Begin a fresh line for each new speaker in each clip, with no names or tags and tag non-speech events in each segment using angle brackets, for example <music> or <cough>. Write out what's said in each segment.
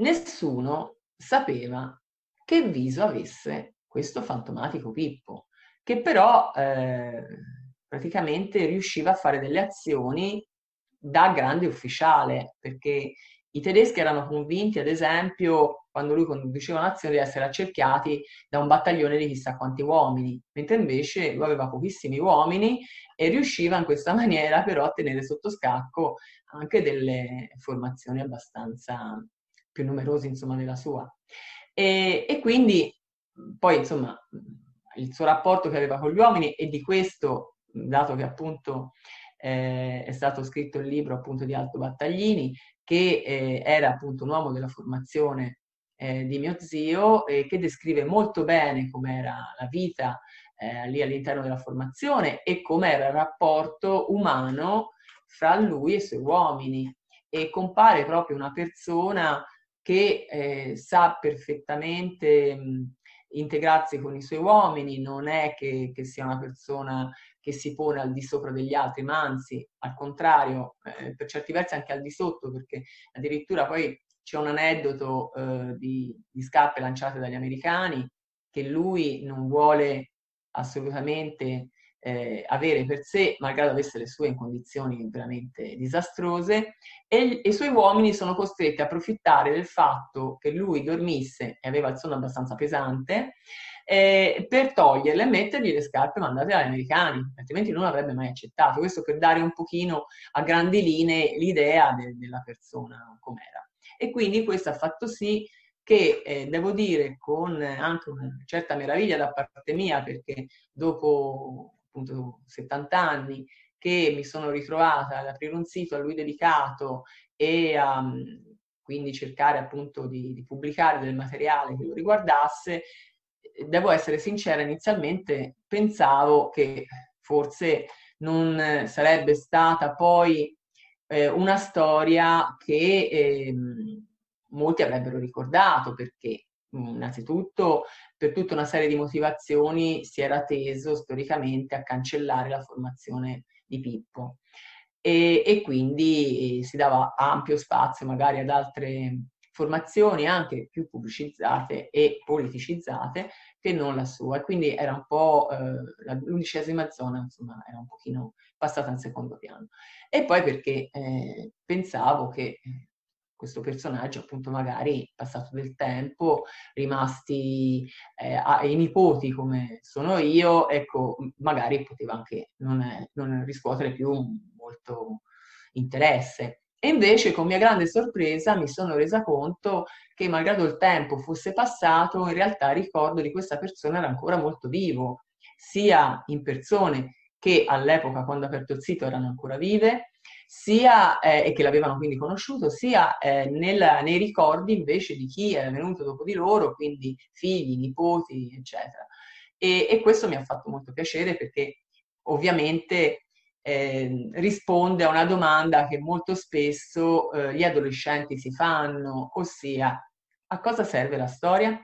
nessuno sapeva che viso avesse questo fantomatico Pippo, che però eh, praticamente riusciva a fare delle azioni da grande ufficiale, perché i tedeschi erano convinti, ad esempio, quando lui conduceva un'azione, di essere accerchiati da un battaglione di chissà quanti uomini, mentre invece lui aveva pochissimi uomini e riusciva in questa <laughs> maniera però a tenere sotto scacco anche delle formazioni abbastanza più numerose, insomma, della sua. E, e quindi poi, insomma, il suo rapporto che aveva con gli uomini e di questo, dato che appunto eh, è stato scritto il libro appunto di Alto Battaglini, che eh, era appunto un uomo della formazione eh, di mio zio e che descrive molto bene com'era la vita eh, lì all'interno della formazione e com'era il rapporto umano fra lui e i suoi uomini e compare proprio una persona che eh, sa perfettamente mh, integrarsi con i suoi uomini, non è che, che, sia una persona che si pone al di sopra degli altri, ma anzi al contrario, eh, per certi versi anche al di sotto, perché addirittura poi c'è un aneddoto eh, di, di scarpe lanciate dagli americani che lui non vuole assolutamente eh, avere per sé, malgrado avesse le sue in condizioni veramente disastrose, e, i suoi uomini sono costretti a approfittare del fatto che lui dormisse e aveva il sonno abbastanza pesante eh, per toglierle e mettergli le scarpe mandate dagli americani, altrimenti non avrebbe mai accettato. Questo per dare un pochino a grandi linee l'idea de- della persona com'era. E quindi questo ha fatto sì che eh, devo dire con anche una certa meraviglia da parte mia, perché dopo appunto 70 anni che mi sono ritrovata ad aprire un sito a lui dedicato e a um, quindi cercare appunto di, di pubblicare del materiale che lo riguardasse, devo essere sincera, inizialmente pensavo che forse non sarebbe stata poi eh, una storia che eh, molti avrebbero ricordato perché innanzitutto per tutta una serie di motivazioni si era teso storicamente a cancellare la formazione di Pippo e, e quindi si dava ampio spazio magari ad altre formazioni anche più pubblicizzate e politicizzate che non la sua. E quindi era un po' eh, l'undicesima zona, insomma, era un pochino passata in secondo piano. E poi perché eh, pensavo che questo personaggio, appunto, magari passato del tempo, rimasti eh, ai nipoti come sono io, ecco, magari poteva anche non, non riscuotere più molto interesse. E invece, con mia grande sorpresa, mi sono resa conto che, malgrado il tempo fosse passato, in realtà il ricordo di questa persona era ancora molto vivo, sia in persone che all'epoca, quando ho aperto il sito, erano ancora vive, sia, eh, e che l'avevano quindi conosciuto, sia eh, nel, nei ricordi invece di chi era venuto dopo di loro, quindi figli, nipoti, eccetera. E, e questo mi ha fatto molto piacere perché ovviamente eh, risponde a una domanda che molto spesso eh, gli adolescenti si fanno, ossia a cosa serve la storia?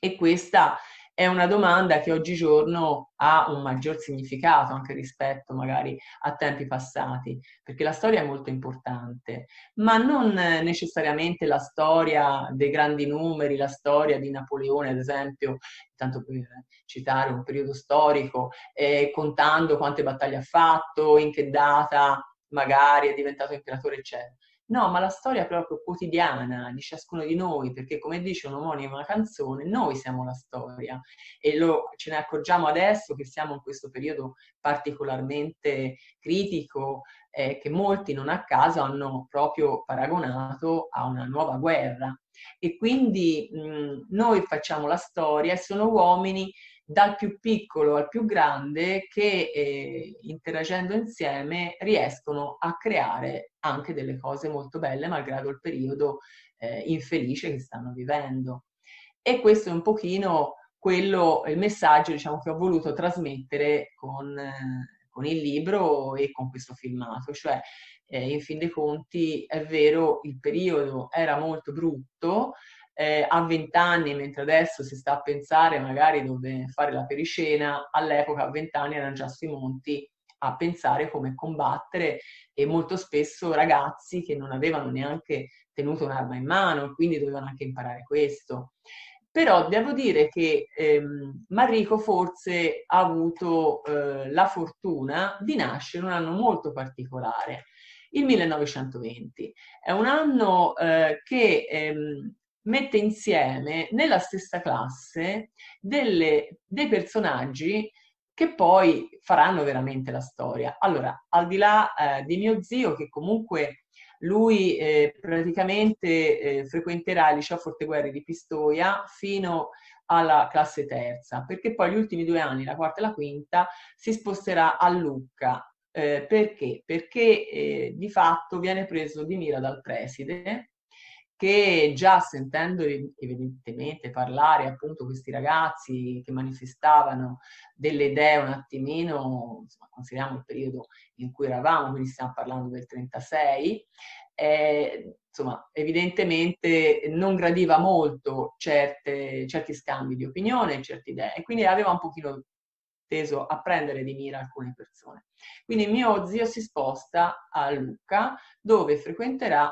E questa è una domanda che oggigiorno ha un maggior significato anche rispetto magari a tempi passati, perché la storia è molto importante, ma non necessariamente la storia dei grandi numeri, la storia di Napoleone, ad esempio, tanto per citare un periodo storico, eh, contando quante battaglie ha fatto, in che data magari è diventato imperatore, eccetera No, ma la storia proprio quotidiana di ciascuno di noi, perché come dice un'omonima canzone, noi siamo la storia e lo, ce ne accorgiamo adesso che siamo in questo periodo particolarmente critico eh, che molti non a caso hanno proprio paragonato a una nuova guerra. E quindi mh, noi facciamo la storia e sono uomini dal più piccolo al più grande che eh, interagendo insieme riescono a creare anche delle cose molto belle malgrado il periodo eh, infelice che stanno vivendo. E questo è un pochino quello, il messaggio diciamo, che ho voluto trasmettere con, eh, con il libro e con questo filmato, cioè eh, in fin dei conti è vero il periodo era molto brutto, eh, a 20 anni, mentre adesso si sta a pensare magari dove fare la periscena, all'epoca a 20 anni erano già sui monti a pensare come combattere e molto spesso ragazzi che non avevano neanche tenuto un'arma in mano, quindi dovevano anche imparare questo. Però devo dire che ehm, Marrico forse ha avuto eh, la fortuna di nascere in un anno molto particolare, il 1920. È un anno eh, che ehm, mette insieme nella stessa classe delle, dei personaggi che poi faranno veramente la storia. Allora, al di là eh, di mio zio, che comunque lui eh, praticamente eh, frequenterà il liceo Forteguerri di Pistoia fino alla classe terza, perché poi gli ultimi due anni, la quarta e la quinta, si sposterà a Lucca. Eh, perché? Perché eh, di fatto viene preso di mira dal preside che già sentendo evidentemente parlare appunto questi ragazzi che manifestavano delle idee un attimino, insomma, consideriamo il periodo in cui eravamo, quindi stiamo parlando del 36, eh, insomma, evidentemente non gradiva molto certe, certi scambi di opinione, certe idee, e quindi aveva un pochino teso a prendere di mira alcune persone. Quindi mio zio si sposta a Lucca, dove frequenterà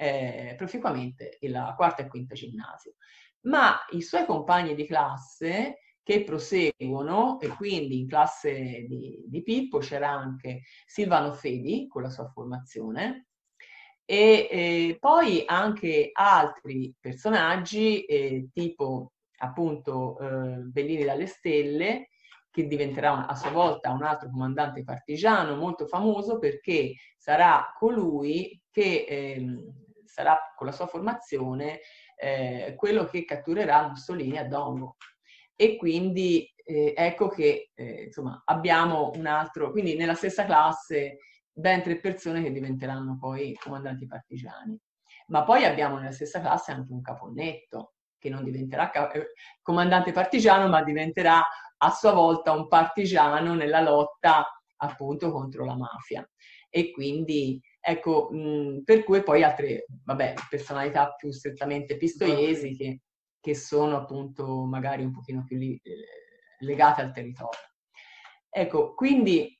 eh, proficuamente la quarta e quinta ginnasio. Ma i suoi compagni di classe che proseguono, e quindi in classe di, di Pippo c'era anche Silvano Fedi con la sua formazione, e eh, poi anche altri personaggi eh, tipo appunto eh, Bellini dalle Stelle che diventerà a sua volta un altro comandante partigiano molto famoso perché sarà colui che ehm, sarà con la sua formazione eh, quello che catturerà Mussolini a Dongo. E quindi eh, ecco che eh, insomma abbiamo un altro, quindi nella stessa classe ben tre persone che diventeranno poi comandanti partigiani. Ma poi abbiamo nella stessa classe anche un caponnetto che non diventerà eh, comandante partigiano, ma diventerà a sua volta un partigiano nella lotta appunto contro la mafia. E quindi Ecco, mh, per cui poi altre, vabbè, personalità più strettamente pistoiesi che, che sono appunto magari un pochino più li, eh, legate al territorio. Ecco, quindi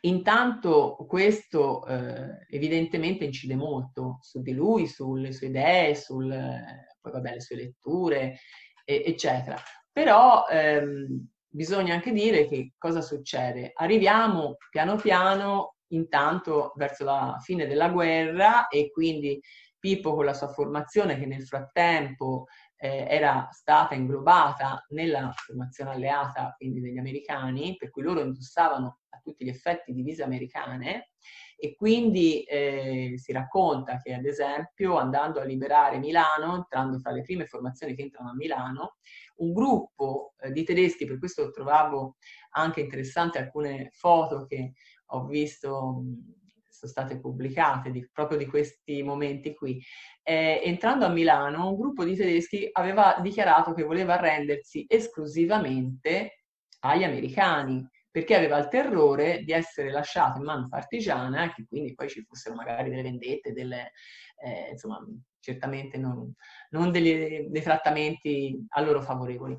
intanto questo eh, evidentemente incide molto su di lui, sulle sue idee, sul, poi vabbè, le sue letture, e, eccetera. Però ehm, bisogna anche dire che cosa succede. Arriviamo piano piano intanto verso la fine della guerra e quindi Pippo con la sua formazione che nel frattempo eh, era stata inglobata nella formazione alleata, quindi degli americani, per cui loro indossavano a tutti gli effetti divise americane e quindi eh, si racconta che ad esempio andando a liberare Milano, entrando fra le prime formazioni che entrano a Milano, un gruppo eh, di tedeschi, per questo trovavo anche interessante alcune foto che ho visto sono state pubblicate di, proprio di questi momenti qui. Eh, entrando a Milano, un gruppo di tedeschi aveva dichiarato che voleva arrendersi esclusivamente agli americani, perché aveva il terrore di essere lasciato in mano partigiana e che quindi poi ci fossero magari delle vendette, delle, eh, insomma, certamente non, non degli, dei trattamenti a loro favorevoli.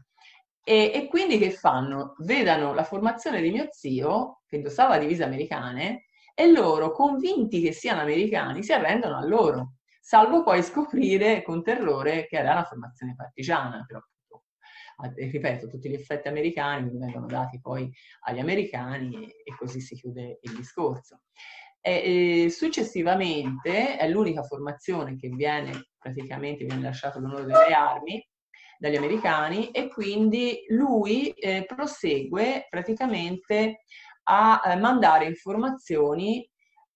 E, e, quindi che fanno? Vedano la formazione di mio zio, che indossava divise americane, e loro, convinti che siano americani, si arrendono a loro, salvo poi scoprire con terrore che era una formazione partigiana, però ripeto, tutti gli effetti americani vengono dati poi agli americani e, e così si chiude il discorso. E, e successivamente è l'unica formazione che viene praticamente viene lasciato l'onore delle armi dagli americani e quindi lui eh, prosegue praticamente a eh, mandare informazioni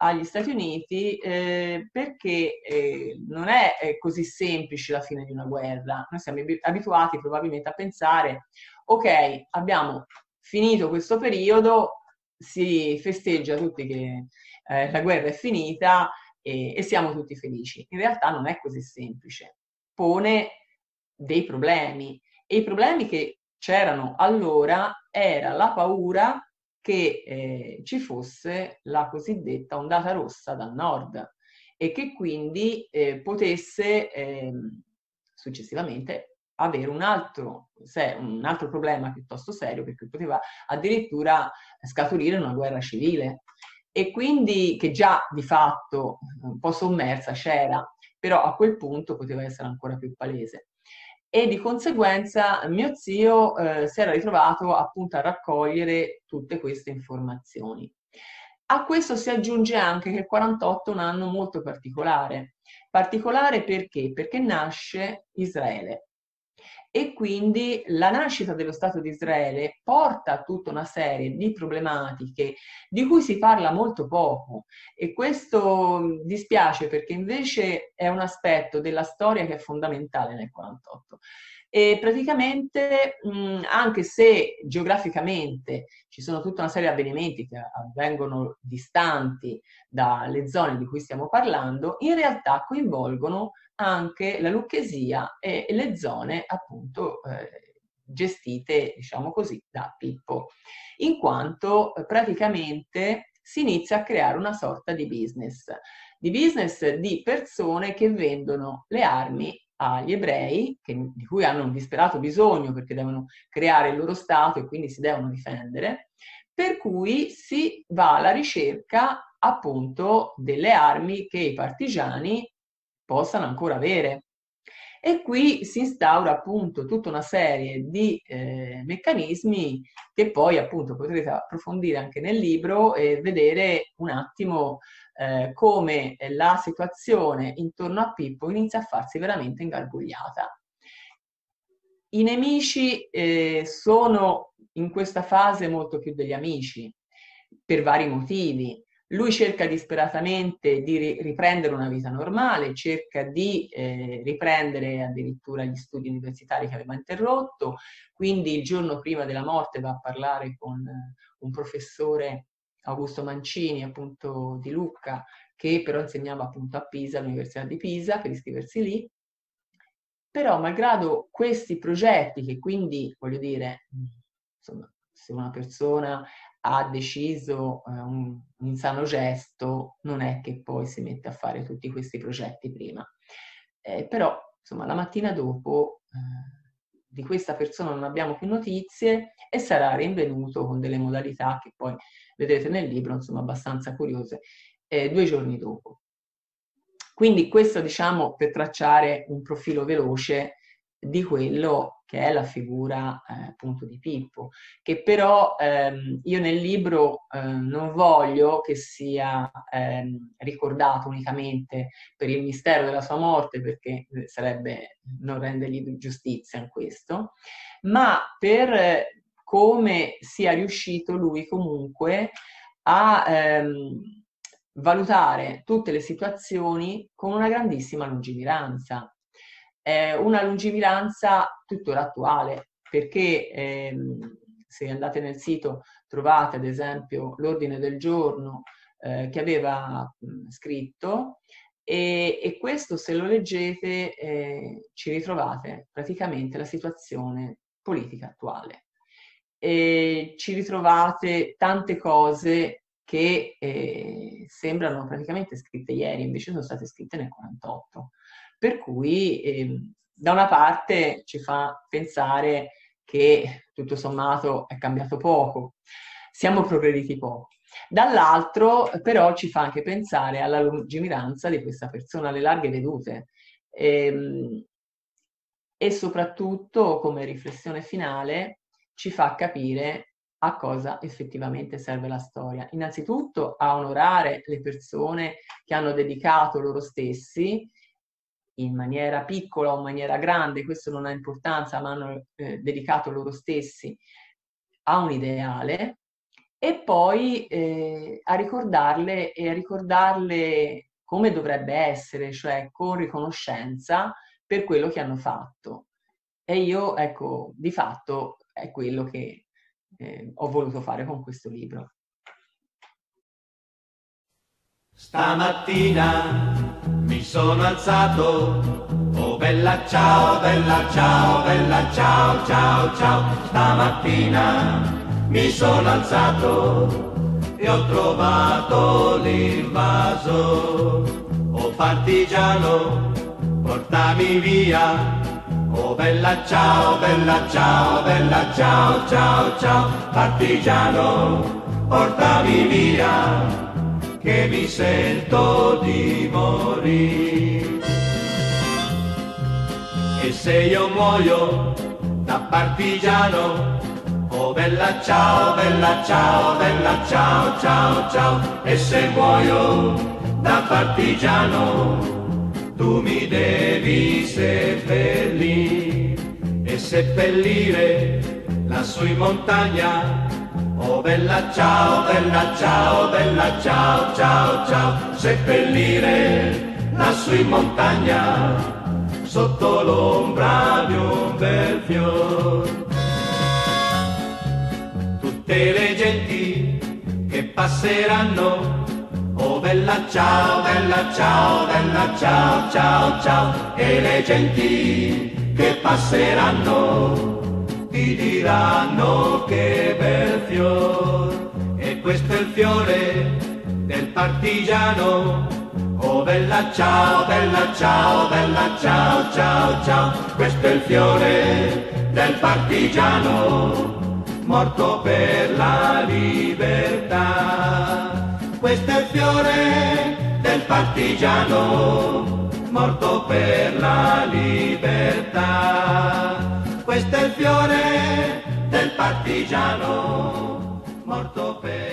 agli Stati Uniti eh, perché eh, non è, è, così semplice la fine di una guerra. Noi siamo abituati probabilmente a pensare, ok, abbiamo finito questo periodo, si festeggia tutti che eh, la guerra è finita e, e siamo tutti felici. In realtà non è così semplice. Pone dei problemi e i problemi che c'erano allora era la paura che eh, ci fosse la cosiddetta ondata rossa dal nord e che quindi eh, potesse eh, successivamente avere un altro, se, un altro, problema piuttosto serio perché poteva addirittura scaturire una guerra civile e quindi che già di fatto un po' sommersa c'era, però a quel punto poteva essere ancora più palese. E di conseguenza mio zio eh, si era ritrovato appunto a raccogliere tutte queste informazioni. A questo si aggiunge anche che il 48 è un anno molto particolare. Particolare perché? Perché nasce Israele e quindi la nascita dello Stato di Israele porta a tutta una serie di problematiche di cui si parla molto poco e questo dispiace perché invece è un aspetto della storia che è fondamentale nel 48. E praticamente, mh, anche se geograficamente ci sono tutta una serie di avvenimenti che avvengono distanti dalle zone di cui stiamo parlando, in realtà coinvolgono anche la Lucchesia e le zone appunto eh, gestite, diciamo così, da Pippo, in quanto eh, praticamente si inizia a creare una sorta di business, di business di persone che vendono le armi agli ebrei, che, di cui hanno un disperato bisogno perché devono creare il loro Stato e quindi si devono difendere, per cui si va alla ricerca appunto delle armi che i partigiani possano ancora avere. E qui si instaura appunto tutta una serie di eh, meccanismi che poi appunto potrete approfondire anche nel libro e vedere un attimo eh, come la situazione intorno a Pippo inizia a farsi veramente ingarbugliata. I nemici eh, sono in questa fase molto più degli amici per vari motivi. Lui cerca disperatamente di riprendere una vita normale, cerca di eh, riprendere addirittura gli studi universitari che aveva interrotto, quindi il giorno prima della morte va a parlare con un professore Augusto Mancini, appunto di Lucca, che però insegnava appunto a Pisa, all'Università di Pisa, per iscriversi lì. Però, malgrado questi progetti, che quindi, voglio dire, insomma, se una persona ha deciso eh, un, un, insano gesto, non è che poi si mette a fare tutti questi progetti prima. Eh, però, insomma, la mattina dopo eh, di questa persona non abbiamo più notizie e sarà rinvenuto con delle modalità che poi vedrete nel libro, insomma, abbastanza curiose, eh, due giorni dopo. Quindi questo, diciamo, per tracciare un profilo veloce di quello che è la figura eh, appunto di Pippo, che però ehm, io nel libro eh, non voglio che sia ehm, ricordato unicamente per il mistero della sua morte, perché eh, sarebbe non rendergli giustizia in questo, ma per come sia riuscito lui comunque a ehm, valutare tutte le situazioni con una grandissima lungimiranza eh, una lungimiranza tuttora attuale, perché ehm, se andate nel sito trovate ad esempio l'ordine del giorno eh, che aveva mh, scritto e, e, questo se lo leggete eh, ci ritrovate praticamente la situazione politica attuale. E ci ritrovate tante cose che eh, sembrano praticamente scritte ieri, invece sono state scritte nel 48. Per cui eh, da una parte ci fa pensare che tutto sommato è cambiato poco, siamo progrediti poco. Dall'altro però ci fa anche pensare alla lungimiranza di questa persona, alle larghe vedute e, ehm, e soprattutto come riflessione finale ci fa capire a cosa effettivamente serve la storia. Innanzitutto a onorare le persone che hanno dedicato loro stessi in maniera piccola o in maniera grande, questo non ha importanza, ma hanno eh, dedicato loro stessi a un ideale e poi eh, a ricordarle e a ricordarle come dovrebbe essere, cioè con riconoscenza per quello che hanno fatto. E io, ecco, di fatto è quello che eh, ho voluto fare con questo libro.
Stamattina sono alzato, oh bella ciao, bella ciao, bella ciao, ciao, ciao. Stamattina mi sono alzato e ho trovato l'invaso. Oh partigiano, portami via. Oh bella ciao, bella ciao, bella ciao, ciao, ciao. Partigiano, portami via, che mi sento di morire. E se io muoio da partigiano, oh bella ciao, bella ciao, bella ciao, ciao, ciao, e se muoio da partigiano, tu mi devi seppellire e seppellire lassù in montagna. Oh bella ciao, bella ciao, bella ciao, ciao, ciao, seppellire lassù in montagna sotto l'ombra di un bel fior. Tutte le genti che passeranno, oh bella ciao, bella ciao, bella ciao, ciao, ciao, e le genti che passeranno ti diranno che bel fior, e questo è il fiore del partigiano Oh bella ciao, bella ciao, bella ciao, ciao, ciao, questo è il fiore del partigiano morto per la libertà. Questo è il fiore del partigiano morto per la libertà. Questo è il fiore del partigiano morto per.